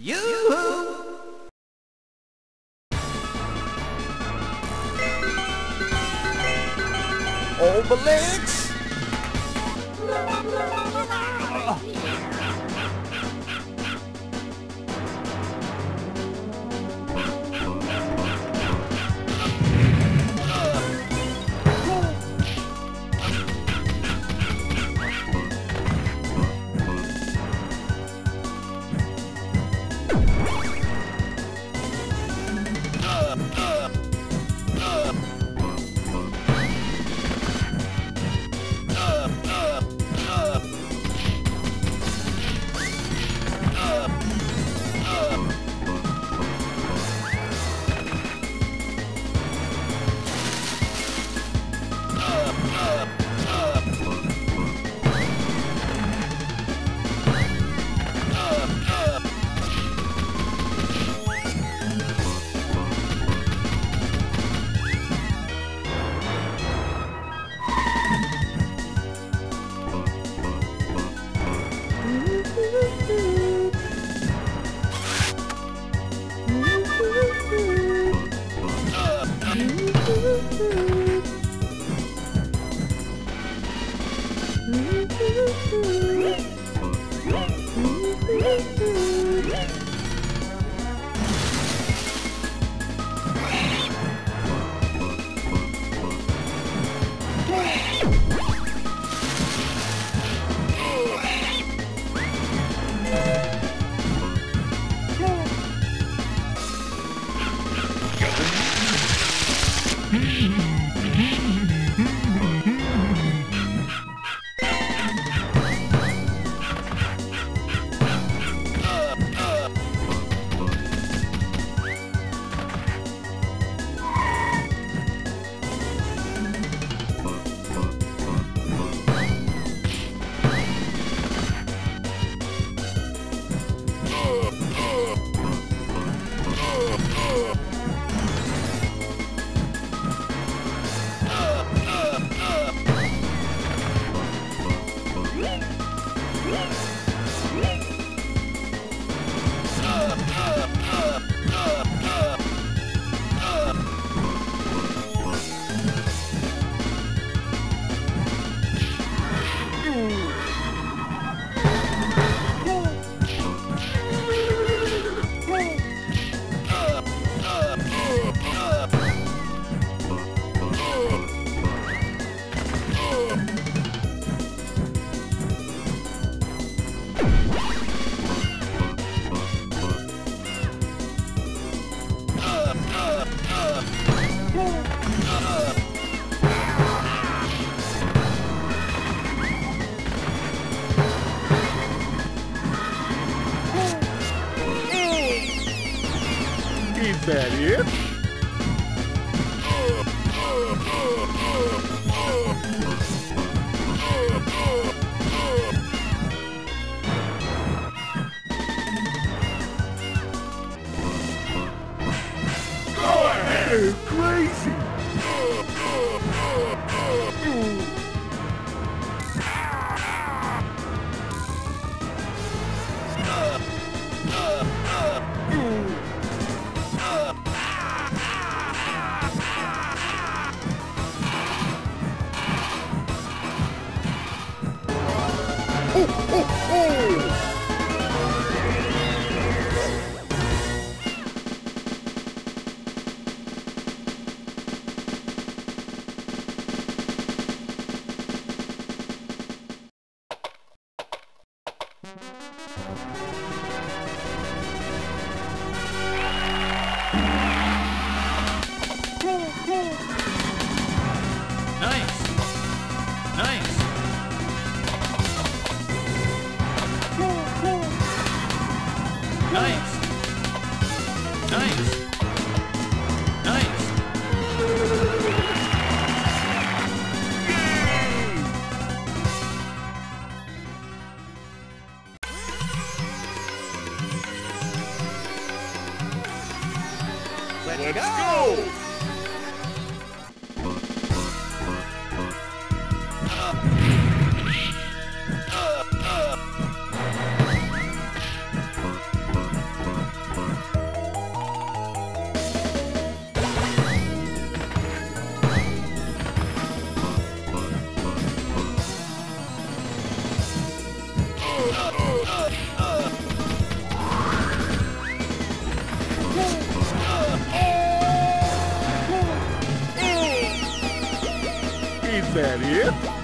Yoo-hoo! Obelix! that it? Go ahead! crazy! Let's go! Is that it?